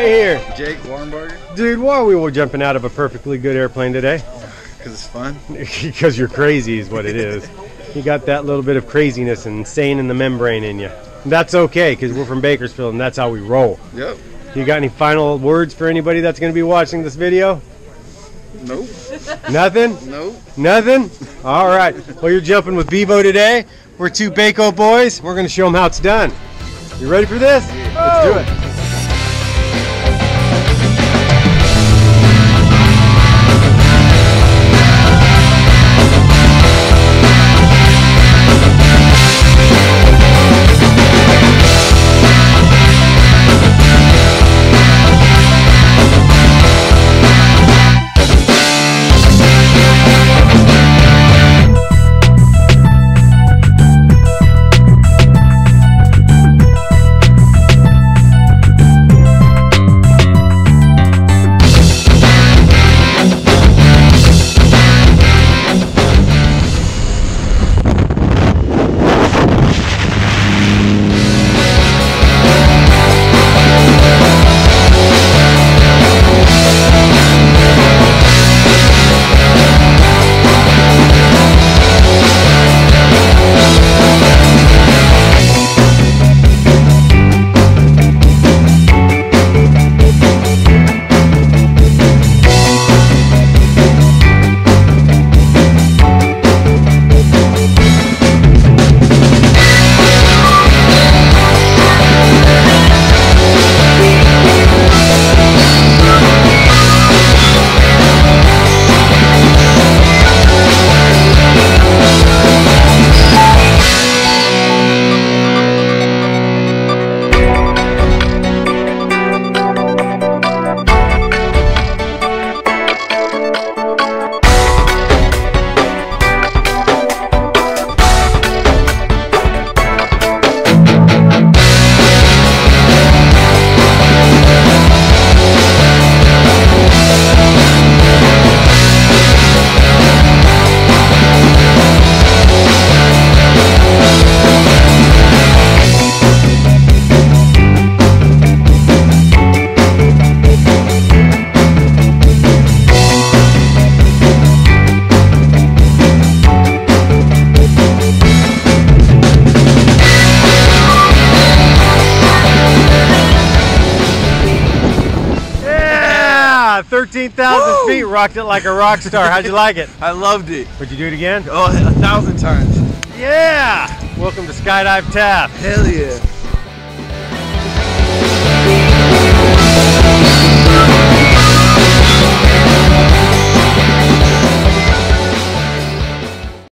right here. Jake Wattenburger. Dude, why are we jumping out of a perfectly good airplane today? Because it's fun. because you're crazy is what it is. You got that little bit of craziness and insane in the membrane in you. That's okay because we're from Bakersfield and that's how we roll. Yep. You got any final words for anybody that's going to be watching this video? Nope. Nothing? Nope. Nothing? All right. Well, you're jumping with Bevo today. We're two Bako boys. We're going to show them how it's done. You ready for this? Let's do it. Yeah! 13,000 feet, rocked it like a rock star. How'd you like it? I loved it. Would you do it again? Oh, a thousand times. Yeah! Welcome to Skydive Taft. Hell yeah.